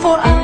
for us.